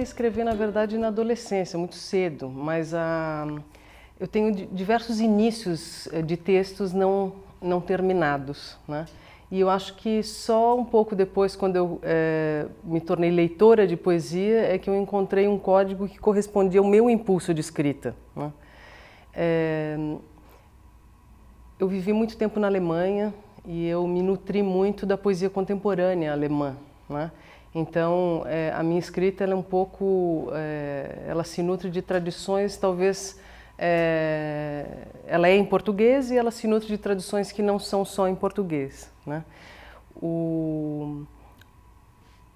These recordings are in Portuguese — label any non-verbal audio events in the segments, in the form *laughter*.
Comecei a escrever, na verdade, na adolescência, muito cedo, mas a, eu tenho diversos inícios eh, de textos não, não terminados. Né? E eu acho que só um pouco depois, quando eu é, me tornei leitora de poesia, é que eu encontrei um código que correspondia ao meu impulso de escrita. Né? É, eu vivi muito tempo na Alemanha e eu me nutri muito da poesia contemporânea alemã. Né? Então, é, a minha escrita é um pouco, é, ela se nutre de tradições, talvez, é, ela é em português e ela se nutre de tradições que não são só em português. Né? O,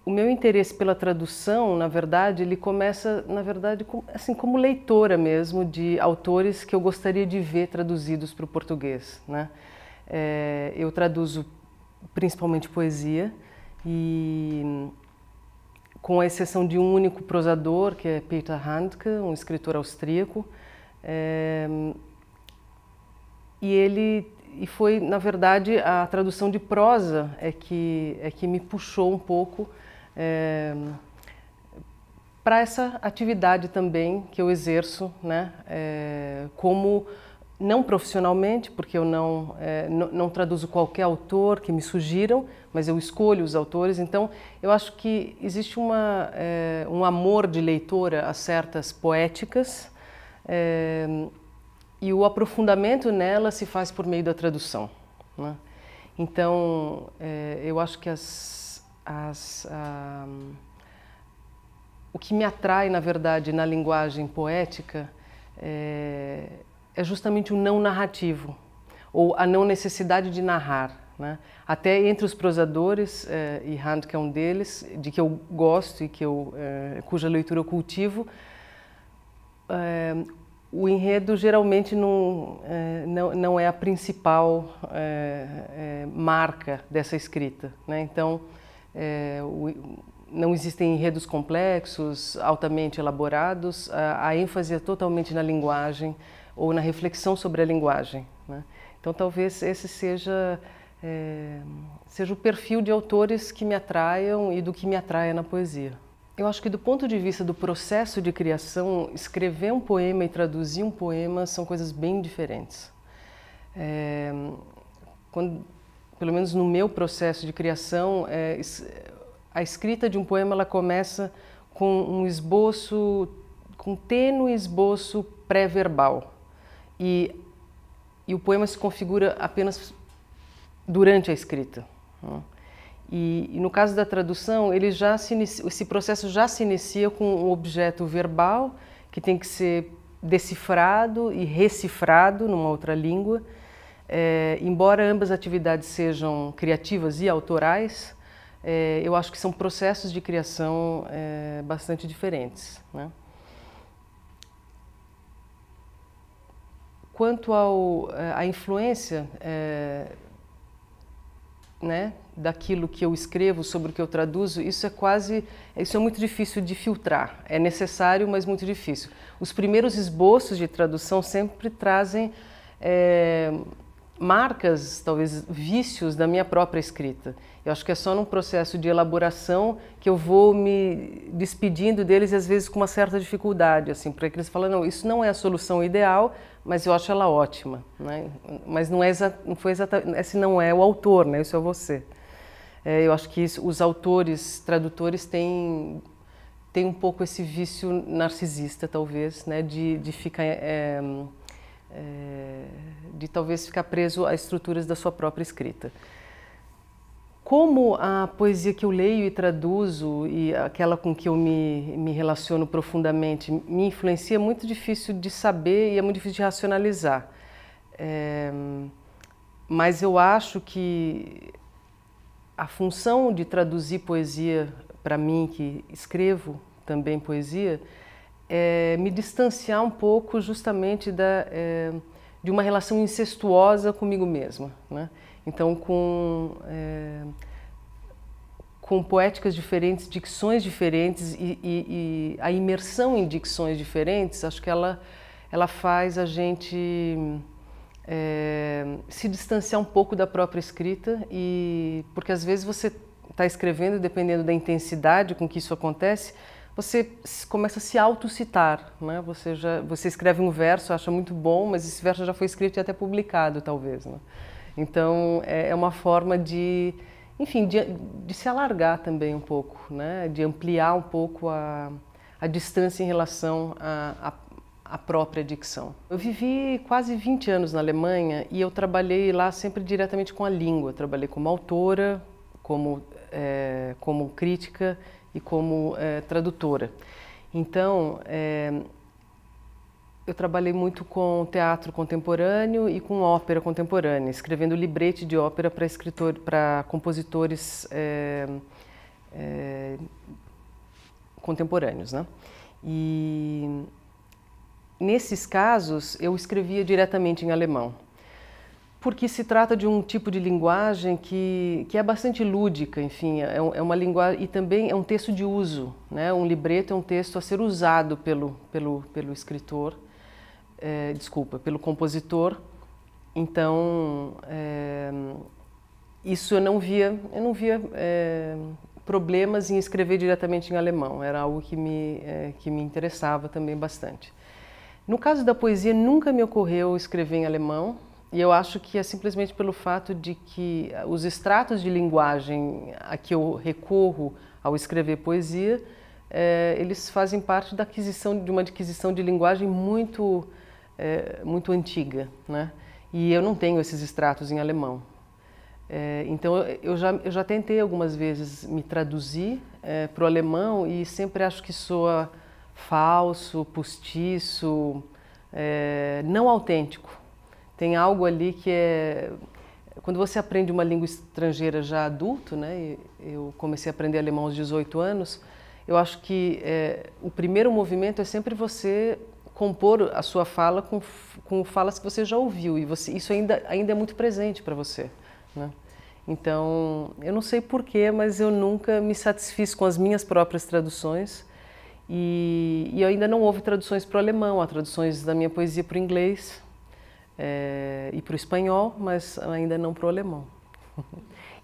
o meu interesse pela tradução, na verdade, ele começa, na verdade, assim como leitora mesmo de autores que eu gostaria de ver traduzidos para o português. Né? É, eu traduzo principalmente poesia e com exceção de um único prosador, que é Peter Handke, um escritor austríaco. É, e ele e foi, na verdade, a tradução de prosa é que, é que me puxou um pouco é, para essa atividade também que eu exerço, né, é, como não profissionalmente, porque eu não, é, não, não, traduzo qualquer autor que me sugiram, mas eu escolho os autores. Então, eu acho que existe uma, é, um amor de leitora a certas poéticas é, e o aprofundamento nela se faz por meio da tradução. Né? Então, é, eu acho que as, as, a, o que me atrai, na verdade, na linguagem poética é, é justamente o não narrativo, ou a não necessidade de narrar. Né? Até entre os prosadores, eh, e Handke é um deles, de que eu gosto e que eu, eh, cuja leitura eu cultivo, eh, o enredo geralmente não, eh, não, não, é a principal eh, eh, marca dessa escrita. Né? Então, o, não existem enredos complexos, altamente elaborados, a, a ênfase é totalmente na linguagem, ou na reflexão sobre a linguagem. Né? Então, talvez esse seja, é, seja o perfil de autores que me atraiam e do que me atraia na poesia. Eu acho que, do ponto de vista do processo de criação, escrever um poema e traduzir um poema são coisas bem diferentes. É, quando, pelo menos no meu processo de criação, é, a escrita de um poema ela começa com um esboço, com um tênue esboço pré-verbal e, e o poema se configura apenas durante a escrita. Né? E, e, no caso da tradução, ele já inicia, esse processo já se inicia com um objeto verbal que tem que ser decifrado e recifrado numa outra língua. É, embora ambas atividades sejam criativas e autorais, é, eu acho que são processos de criação é, bastante diferentes. Né? Quanto ao, eh, à influência é, né, daquilo que eu escrevo, sobre o que eu traduzo, isso é quase, isso é muito difícil de filtrar. É necessário, mas muito difícil. Os primeiros esboços de tradução sempre trazem é, marcas, talvez vícios da minha própria escrita. Eu acho que é só num processo de elaboração que eu vou me despedindo deles e às vezes com uma certa dificuldade, assim, porque eles falam não, isso não é a solução ideal, mas eu acho ela ótima, né? Mas não é não foi exatamente, esse não é o autor, né? Isso é você. É, eu acho que isso, os autores, tradutores têm têm um pouco esse vício narcisista, talvez, né? De, de ficar é, é, de talvez ficar preso a estruturas da sua própria escrita. Como a poesia que eu leio e traduzo e aquela com que eu me, me relaciono profundamente me influencia, é muito difícil de saber e é muito difícil de racionalizar. É, mas eu acho que a função de traduzir poesia para mim, que escrevo também poesia, é me distanciar um pouco justamente da, é, de uma relação incestuosa comigo mesma. Né? Então, com, é, com poéticas diferentes, dicções diferentes e, e, e, a imersão em dicções diferentes, acho que ela, ela faz a gente é, se distanciar um pouco da própria escrita e porque às vezes você está escrevendo, dependendo da intensidade com que isso acontece, você começa a se autocitar, né? Você já você escreve um verso, acha muito bom, mas esse verso já foi escrito e até publicado, talvez, né? Então é, é uma forma de, enfim, de, de, se alargar também um pouco, né? De ampliar um pouco a, a distância em relação à a, a, própria dicção. Eu vivi quase 20 anos na Alemanha e eu trabalhei lá sempre diretamente com a língua. trabalhei como autora, como, é, como crítica e como é, tradutora. Então, é, eu trabalhei muito com teatro contemporâneo e com ópera contemporânea, escrevendo librete de ópera para escritor, para compositores é, é, contemporâneos, né? E nesses casos eu escrevia diretamente em alemão porque se trata de um tipo de linguagem que, que é bastante lúdica, enfim, é, é uma linguagem e também é um texto de uso, né? Um libreto é um texto a ser usado pelo pelo pelo escritor, é, desculpa, pelo compositor. Então é, isso eu não via, eu não via é, problemas em escrever diretamente em alemão. Era algo que me é, que me interessava também bastante. No caso da poesia, nunca me ocorreu escrever em alemão e eu acho que é simplesmente pelo fato de que os extratos de linguagem a que eu recorro ao escrever poesia, é, eles fazem parte da aquisição de uma aquisição de linguagem muito é, muito antiga, né? E eu não tenho esses extratos em alemão. É, então eu já eu já tentei algumas vezes me traduzir para o alemão e sempre acho que soa falso, postiço, não autêntico. Tem algo ali que é quando você aprende uma língua estrangeira já adulto, né? Eu comecei a aprender alemão aos 18 anos. Eu acho que é, o primeiro movimento é sempre você compor a sua fala com, com falas que você já ouviu e você, isso ainda, ainda é muito presente para você. Né? Então, eu não sei porquê, mas eu nunca me satisfiz com as minhas próprias traduções e, e ainda não houve traduções para o alemão, há traduções da minha poesia para o inglês, é, e para o espanhol, mas ainda não para o alemão. *laughs*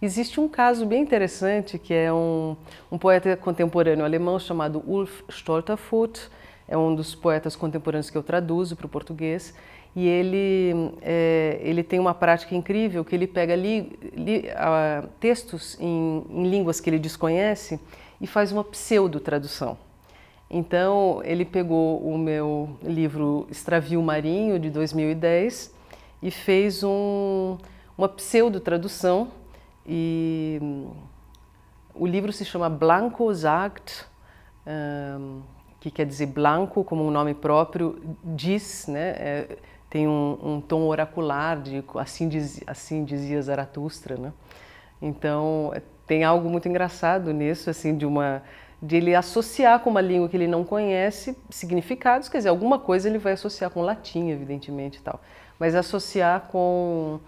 Existe um caso bem interessante que é um, um poeta contemporâneo alemão chamado Ulf Stolterfoot, é um dos poetas contemporâneos que eu traduzo para o português, e ele, é, ele tem uma prática incrível que ele pega li, li, uh, textos em, em línguas que ele desconhece e faz uma pseudo-tradução. Então, ele pegou o meu livro Extravio Marinho, de 2010, e fez um, uma pseudo-tradução. E o livro se chama Blanco sagt, um, que quer dizer blanco como um nome próprio, diz, né? É, tem um, um, tom oracular, de assim, diz, assim dizia Zaratustra, né? Então, tem algo muito engraçado nisso, assim, de uma de ele associar com uma língua que ele não conhece significados, quer dizer, alguma coisa ele vai associar com latim, evidentemente e tal, mas associar com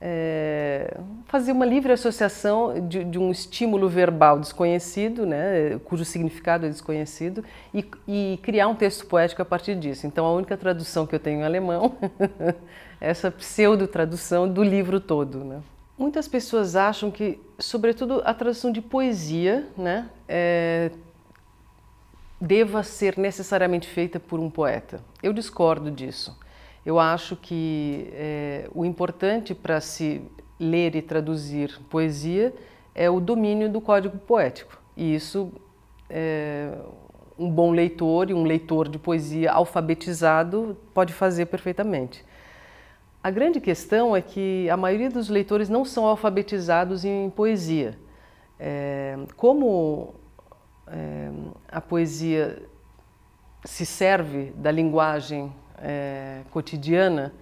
é, fazer uma livre associação de, de, um estímulo verbal desconhecido, né, cujo significado é desconhecido, e, e, criar um texto poético a partir disso. Então, a única tradução que eu tenho em alemão é *laughs* essa pseudo-tradução do livro todo. Né. Muitas pessoas acham que, sobretudo, a tradução de poesia, né, é, deva ser necessariamente feita por um poeta. Eu discordo disso. Eu acho que é, o importante para se ler e traduzir poesia é o domínio do código poético. E isso é, um bom leitor e um leitor de poesia alfabetizado pode fazer perfeitamente. A grande questão é que a maioria dos leitores não são alfabetizados em poesia. É, como é, a poesia se serve da linguagem é, cotidiana,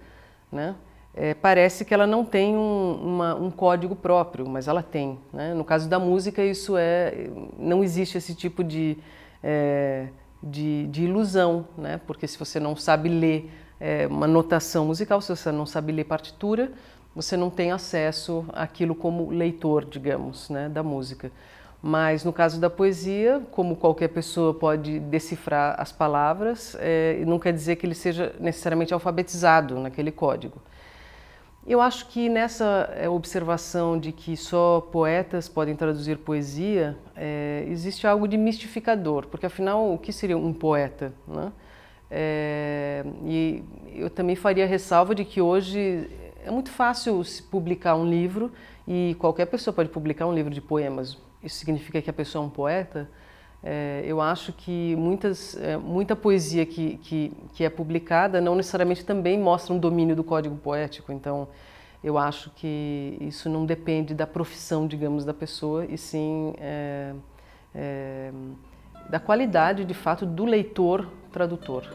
né, é, parece que ela não tem um, uma, um, código próprio, mas ela tem. Né? No caso da música, isso é, não existe esse tipo de, é, de, de ilusão, né? porque se você não sabe ler é, uma notação musical, se você não sabe ler partitura, você não tem acesso àquilo como leitor, digamos, né, da música. Mas no caso da poesia, como qualquer pessoa pode decifrar as palavras, é, não quer dizer que ele seja necessariamente alfabetizado naquele código. Eu acho que nessa é, observação de que só poetas podem traduzir poesia, é, existe algo de mistificador, porque afinal, o que seria um poeta? Né? É, e eu também faria ressalva de que hoje é muito fácil se publicar um livro e qualquer pessoa pode publicar um livro de poemas. Isso significa que a pessoa é um poeta? É, eu acho que muitas, é, muita poesia que, que, que, é publicada não necessariamente também mostra um domínio do código poético. Então, eu acho que isso não depende da profissão, digamos, da pessoa, e sim é, é da qualidade, de fato, do leitor tradutor.